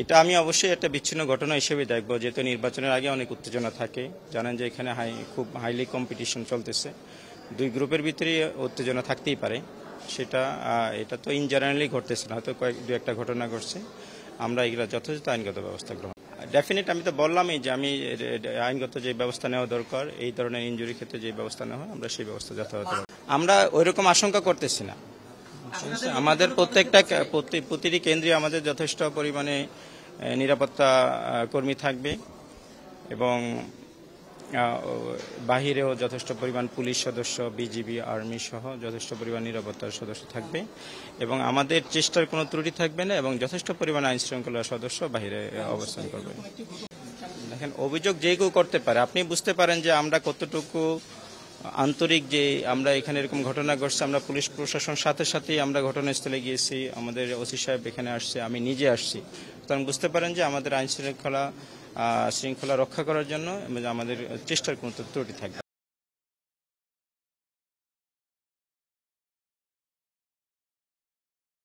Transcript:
এটা আমি অবশ্যই একটা বিচ্ছিন্ন ঘটনা হিসেবে দেখব যেহেতু নির্বাচনের আগে অনেক উত্তেজনা থাকে। জানেন যে এখানে হাই খুব হাইলি কম্পিটিশন চলতেছে। দুই গ্রুপের ভিতরে উত্তেজনা থাকতেই পারে। সেটা এটা তো ইন জেনারেলি ঘটতেছে না হয়তো কয়েক দু একটা ঘটনা ঘটছে। আমরা এগুলো যথাযথ আইনগত ব্যবস্থা গ্রহণ ডেফিনেট আমি তো বললামই যে আমি আইনগত যে ব্যবস্থা নেওয়া দরকার এই ধরনের ইনজুরি ক্ষেত্রে যে ব্যবস্থা নেওয়া হয় আমরা সেই ব্যবস্থা যথাযথ আমরা ওইরকম আশঙ্কা করতেছি না। আমাদের প্রত্যেকটা প্রতি- প্রতিটি কেন্দ্রে আমাদের যথেষ্ট পরিমাণে নিরাপত্তা কর্মী থাকবে এবং বাহিরেও যথেষ্ট পরিমাণ পুলিশ সদস্য বিজিবি আর্মি সহ যথেষ্ট পরিমাণ নিরাপত্তার সদস্য থাকবে এবং আমাদের চেষ্টার কোনো ত্রুটি থাকবে না এবং যথেষ্ট পরিমাণ আইন শৃঙ্খলার সদস্য বাহিরে অবস্থান করবে। দেখেন অভিযোগ যে কেউ করতে পারে আপনি বুঝতে পারেন যে আমরা কতটুকু আন্তরিক যে আমরা এখানে এরকম ঘটনা ঘটছে, আমরা পুলিশ প্রশাসন সাথে সাথেই আমরা ঘটনাস্থলে গিয়েছি, আমাদের ওসি সাহেব এখানে আসছে, আমি নিজে আসছি তখন বুঝতে পারেন যে আমাদের আইন শৃঙ্খলা শৃঙ্খলা রক্ষা করার জন্য আমাদের চেষ্টার কোনো ত্রুটি থাকবে।